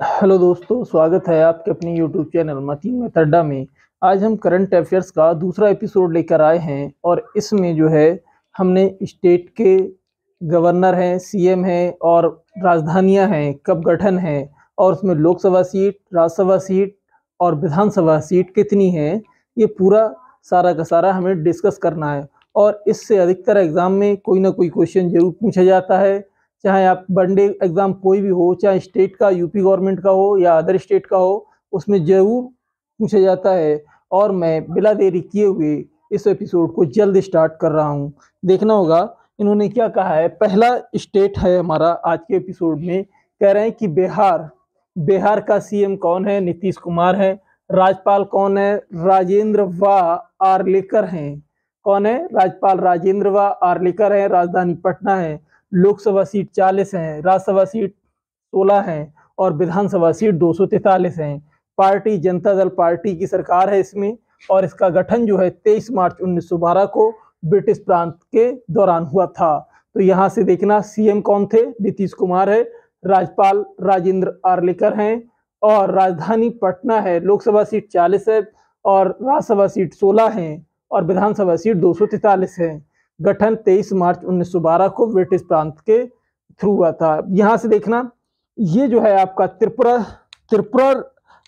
Hello दोस्तों, स्वागत है आपके अपने यूट्यूब चैनल मतीन मेथड्डा में। आज हम करंट अफेयर्स का दूसरा एपिसोड लेकर आए हैं और इसमें जो है, हमने स्टेट के गवर्नर हैं, सीएम हैं और राजधानियाँ हैं, कब गठन है और उसमें लोकसभा सीट, राज्यसभा सीट और विधानसभा सीट कितनी है, ये पूरा सारा का सारा हमें डिस्कस करना है। और इससे अधिकतर एग्ज़ाम में कोई ना कोई क्वेश्चन ज़रूर पूछा जाता है। चाहे आप वनडे एग्ज़ाम कोई भी हो, चाहे स्टेट का यूपी गवर्नमेंट का हो या अदर स्टेट का हो, उसमें ज़रूर पूछा जाता है। और मैं बिला देरी किए हुए इस एपिसोड को जल्द स्टार्ट कर रहा हूँ। देखना होगा इन्होंने क्या कहा है। पहला स्टेट है हमारा आज के एपिसोड में। कह रहे हैं कि बिहार। बिहार का सीएम कौन है? नीतीश कुमार है। राज्यपाल कौन है? राजेंद्र व आरलेकर हैं। कौन है? राज्यपाल राजेंद्र व आरलेकर है। राजधानी पटना है। लोकसभा सीट 40 है, राज्यसभा सीट 16 है और विधानसभा सीट दो है। पार्टी, जनता दल पार्टी की सरकार है इसमें और इसका गठन जो है 23 मार्च 1912 को ब्रिटिश प्रांत के दौरान हुआ था। तो यहाँ से देखना सीएम कौन थे? नीतीश कुमार है, राज्यपाल राजेंद्र आर्लिकर हैं और राजधानी पटना है, लोकसभा सीट 40 है और राज्यसभा सीट 16 है और विधानसभा सीट दो सौ तैतालीस है। गठन 23 मार्च 1912 को ब्रिटिश प्रांत के थ्रू हुआ था। यहाँ से देखना, ये जो है आपका त्रिपुरा त्रिपुरा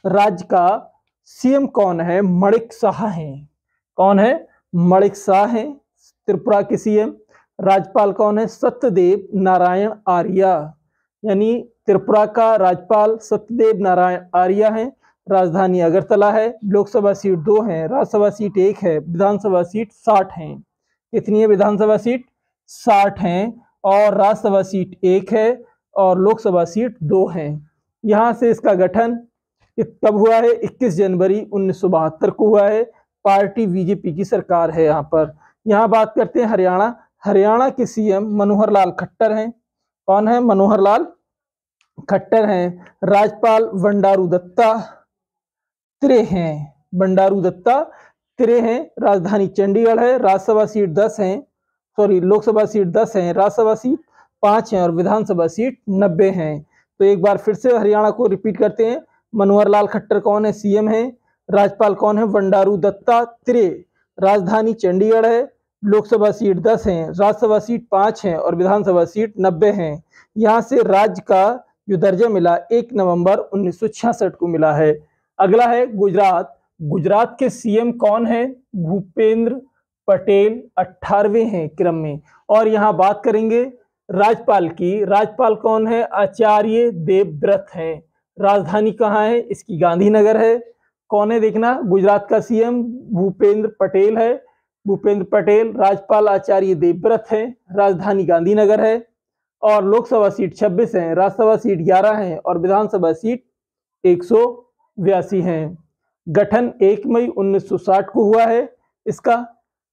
राज्य का सीएम कौन है? मणिक शाह है। कौन है? मणिक शाह है, त्रिपुरा के सीएम। राज्यपाल कौन है? सत्यदेव नारायण आर्या। यानी त्रिपुरा का राज्यपाल सत्यदेव नारायण आर्या है। राजधानी अगरतला है, लोकसभा सीट दो है, राज्यसभा सीट एक है, विधानसभा सीट साठ है। कितनी है विधानसभा सीट? साठ हैं और राज्यसभा सीट एक है और लोकसभा सीट दो हैं। यहाँ से इसका गठन कब हुआ है? 21 जनवरी उन्नीस सौ बहत्तर को हुआ है। पार्टी बीजेपी की सरकार है यहाँ पर। यहाँ बात करते हैं हरियाणा। हरियाणा के सीएम मनोहर लाल खट्टर हैं। कौन है? मनोहर लाल खट्टर हैं। राज्यपाल बंडारू दत्ता त्रे हैं। बंडारू दत्ता तेरे हैं, राजधानी चंडीगढ़ है, राज्यसभा सीट दस है सॉरी लोकसभा सीट दस है, राज्यसभा सीट पाँच है और विधानसभा सीट नब्बे हैं। तो एक बार फिर से हरियाणा को रिपीट करते हैं। मनोहर लाल खट्टर कौन है? सीएम है। राज्यपाल कौन है? बंडारू दत्ता त्रे। राजधानी चंडीगढ़ है। लोकसभा सीट दस है, राज्यसभा सीट पाँच है और विधानसभा सीट नब्बे हैं। यहाँ से राज्य का जो दर्जा मिला, एक नवंबर उन्नीस को मिला है। अगला है गुजरात। गुजरात के सीएम कौन है? भूपेंद्र पटेल अठारवे हैं क्रम में। और यहाँ बात करेंगे राज्यपाल की। राज्यपाल कौन है? आचार्य देवव्रत है। राजधानी कहाँ है? इसकी गांधीनगर है। कौन है देखना? गुजरात का सीएम भूपेंद्र पटेल है। भूपेंद्र पटेल राज्यपाल आचार्य देवव्रत है। राजधानी गांधीनगर है। और लोकसभा सीट 26 है। राज्यसभा सीट 11 है। और विधानसभा सीट एक सौ बयासी है। गठन एक मई 1960 को हुआ है। इसका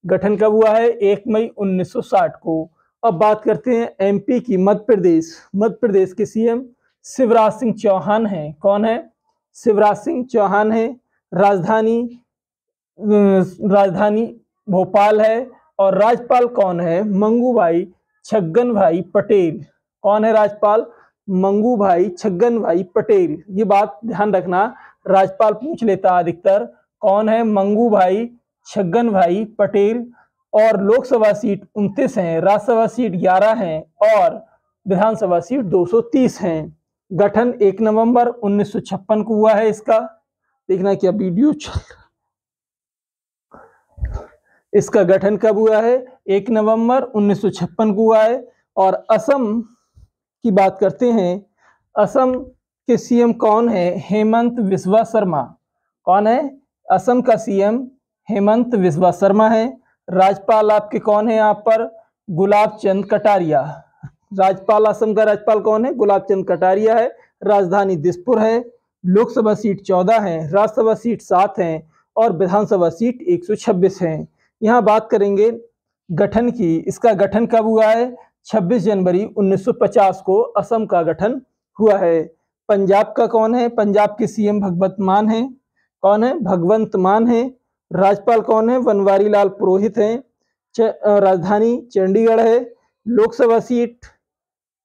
गठन कब हुआ है? एक मई 1960 को। अब बात करते हैं एमपी की, मध्य प्रदेश। मध्य प्रदेश के सीएम शिवराज सिंह चौहान हैं। कौन है? शिवराज सिंह चौहान है। राजधानी राजधानी भोपाल है। और राज्यपाल कौन है? मंगू भाई छगन भाई पटेल। कौन है राज्यपाल? मंगू भाई छगन भाई पटेल। ये बात ध्यान रखना। राज्यपाल पूछ लेता अधिकतर, कौन है मंगू भाई छगन भाई, पटेल? और लोकसभा सीट उनतीस है, राज्यसभा सीट ग्यारह है और विधानसभा सीट 230 हैं। गठन एक नवंबर 1956 को हुआ है इसका। देखना क्या वीडियो चल इसका गठन कब हुआ है? एक नवंबर 1956 को हुआ है। और असम की बात करते हैं। असम के सीएम कौन है? हेमंत विश्वा शर्मा। कौन है? असम का सीएम हेमंत विश्वा शर्मा है। राज्यपाल आपके कौन है यहाँ पर? गुलाब चंद कटारिया। राज्यपाल असम का राज्यपाल कौन है? गुलाब चंद कटारिया है। राजधानी दिसपुर है। लोकसभा सीट चौदह है। राज्यसभा सीट सात है और विधानसभा सीट 126 है। यहाँ बात करेंगे गठन की। इसका गठन कब हुआ है? 26 जनवरी 1950 को असम का गठन हुआ है। पंजाब का कौन है? पंजाब के सीएम भगवंत मान है। कौन है? भगवंत मान है। राज्यपाल कौन है? बनवारी लाल पुरोहित हैं। राजधानी चंडीगढ़ है। लोकसभा सीट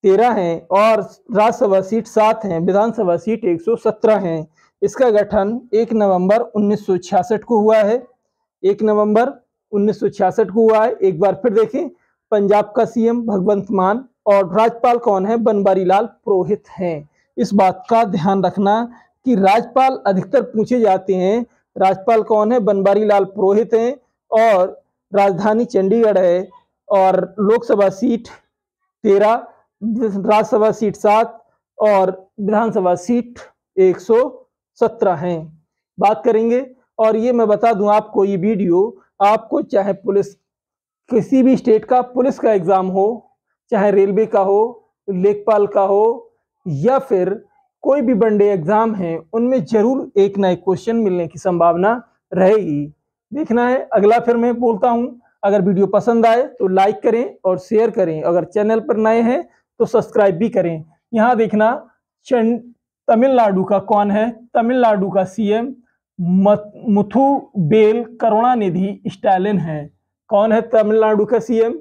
तेरह हैं और राज्यसभा सीट सात हैं। विधानसभा सीट एक सौ सत्रह हैं। इसका गठन एक नवंबर उन्नीस सौ छियासठ को हुआ है। एक नवंबर उन्नीस सौ छियासठ को हुआ है। एक बार फिर देखें, पंजाब का सीएम भगवंत मान और राज्यपाल कौन है? बनवारी लाल पुरोहित हैं। इस बात का ध्यान रखना कि राज्यपाल अधिकतर पूछे जाते हैं, राज्यपाल कौन है? बनवारी लाल पुरोहित हैं और राजधानी चंडीगढ़ है और लोकसभा सीट तेरह, राज्यसभा सीट सात और विधानसभा सीट एक सौ सत्रह हैं। बात करेंगे और ये मैं बता दूँ आपको ये वीडियो, आपको चाहे पुलिस, किसी भी स्टेट का पुलिस का एग्ज़ाम हो, चाहे रेलवे का हो, लेखपाल का हो या फिर कोई भी वनडे एग्ज़ाम है, उनमें ज़रूर एक नए क्वेश्चन मिलने की संभावना रहेगी। देखना है। अगला फिर मैं बोलता हूँ, अगर वीडियो पसंद आए तो लाइक करें और शेयर करें। अगर चैनल पर नए हैं तो सब्सक्राइब भी करें। यहाँ देखना तमिलनाडु का कौन है? तमिलनाडु का सीएम मुथु बेल करुणानिधि स्टालिन है। कौन है तमिलनाडु का सीएम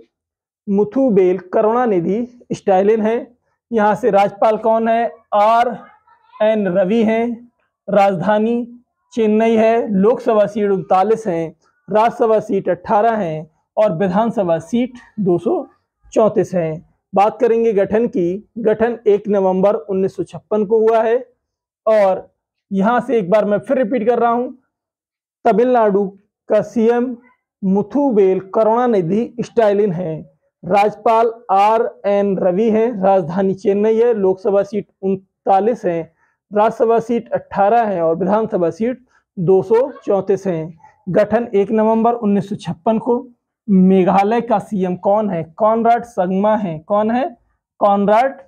मुथु बेल करुणानिधि स्टालिन है। यहाँ से राज्यपाल कौन है? आर. एन. रवि हैं। राजधानी चेन्नई है। लोकसभा सीट उनतालीस हैं। राज्यसभा सीट अट्ठारह हैं और विधानसभा सीट दो सौ चौंतीस हैं। बात करेंगे गठन की। गठन एक नवंबर उन्नीस सौ छप्पन को हुआ है और यहाँ से एक बार मैं फिर रिपीट कर रहा हूँ। तमिलनाडु का सीएम मुथुबेल करुणानिधि स्टालिन है। राज्यपाल आर एन रवि हैं, राजधानी चेन्नई है, लोकसभा सीट उनतालीस है, राज्यसभा सीट 18 है और विधानसभा सीट दो हैं। गठन एक नवंबर उन्नीस सौ छप्पन को मेघालय का सीएम कौन है? कॉनराड संगमा है। कौन है? कॉनराड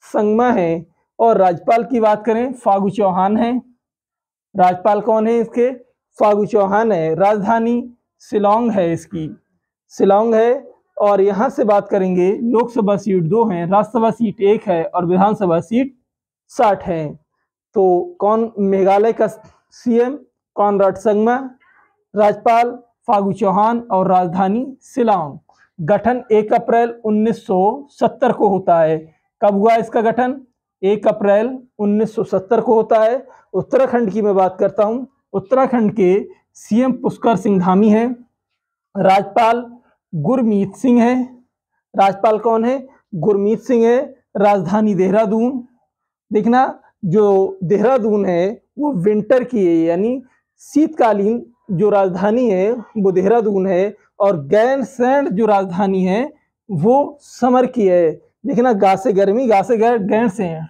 संगमा है। और राज्यपाल की बात करें, फागू चौहान है। राज्यपाल कौन है इसके? फागू चौहान है। राजधानी शिलोंग है इसकी। शिलोंग है और यहाँ से बात करेंगे, लोकसभा सीट दो हैं, राज्यसभा सीट एक है और विधानसभा सीट साठ है। तो कौन मेघालय का सीएम? कॉनराड संगमा, राज्यपाल फागू चौहान और राजधानी शिलांग। गठन 1 अप्रैल 1970 को होता है। कब हुआ इसका गठन? 1 अप्रैल 1970 को होता है। उत्तराखंड की मैं बात करता हूँ। उत्तराखंड के सीएम पुष्कर सिंह धामी हैं। राज्यपाल गुरमीत सिंह है। राज्यपाल कौन है? गुरमीत सिंह है। राजधानी देहरादून। देखना, जो देहरादून है, वो विंटर की है, यानी शीतकालीन जो राजधानी है, वो देहरादून है और गैर सैंड जो राजधानी है, वो समर की है। देखना, गा से गर्मी, गा से गैर गैर सेण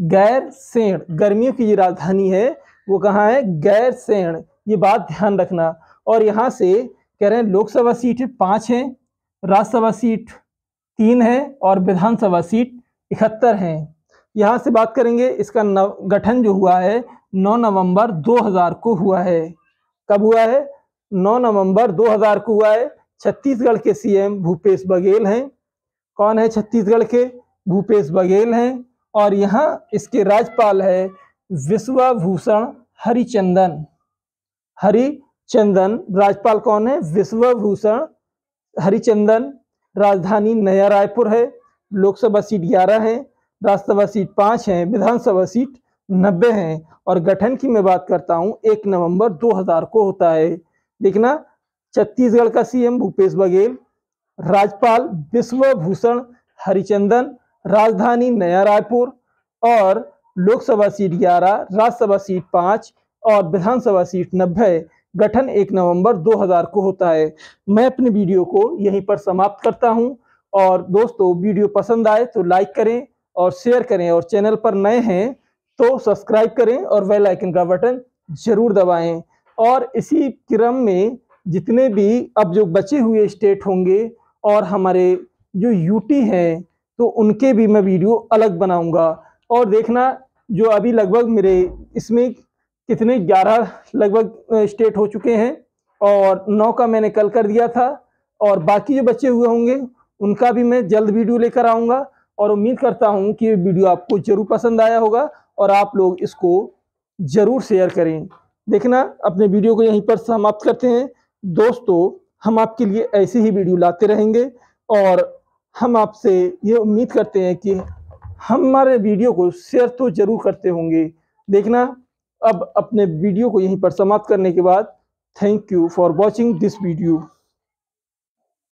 गैर सेण गर्मियों की जो राजधानी है, वो कहाँ है? गैर सेण ये बात ध्यान रखना। और यहाँ से कह रहे हैं, लोकसभा सीट पाँच है, राज्यसभा सीट तीन है और विधानसभा सीट इकहत्तर हैं। यहाँ से बात करेंगे, इसका नव गठन जो हुआ है 9 नवंबर 2000 को हुआ है। कब हुआ है? 9 नवंबर 2000 को हुआ है। छत्तीसगढ़ के सीएम भूपेश बघेल हैं। कौन है छत्तीसगढ़ के? भूपेश बघेल हैं। और यहाँ इसके राज्यपाल है विश्वभूषण हरिचंदन। हरि चंदन, राज्यपाल कौन है? विश्वभूषण, हरिचंदन, राजधानी नया रायपुर है, लोकसभा सीट ग्यारह है, राज्यसभा सीट पाँच है, विधानसभा सीट नब्बे है, और गठन की मैं बात करता हूँ, एक नवंबर 2000 को होता है। देखना, छत्तीसगढ़ का सीएम भूपेश बघेल, राज्यपाल विश्वभूषण, हरिचंदन, राजधानी नया रायपुर, और लोकसभा सीट ग्यारह, राज्यसभा सीट पाँच, और विधानसभा सीट नब्बे गठन एक नवंबर 2000 को होता है। मैं अपने वीडियो को यहीं पर समाप्त करता हूँ। और दोस्तों, वीडियो पसंद आए तो लाइक करें और शेयर करें। और चैनल पर नए हैं तो सब्सक्राइब करें और वेल आइकन का बटन ज़रूर दबाएँ। और इसी क्रम में जितने भी अब जो बचे हुए स्टेट होंगे और हमारे जो यूटी हैं तो उनके भी मैं वीडियो अलग बनाऊँगा। और देखना, जो अभी लगभग मेरे, इसमें कितने ग्यारह लगभग स्टेट हो चुके हैं और नौ का मैंने कल कर दिया था और बाकी जो बचे हुए होंगे, उनका भी मैं जल्द वीडियो लेकर आऊँगा और उम्मीद करता हूँ कि वीडियो आपको ज़रूर पसंद आया होगा और आप लोग इसको ज़रूर शेयर करें। देखना, अपने वीडियो को यहीं पर समाप्त करते हैं। दोस्तों, हम आपके लिए ऐसे ही वीडियो लाते रहेंगे और हम आपसे ये उम्मीद करते हैं कि हमारे वीडियो को शेयर तो ज़रूर करते होंगे। देखना अब अपने वीडियो को यहीं पर समाप्त करने के बाद thank you for watching this video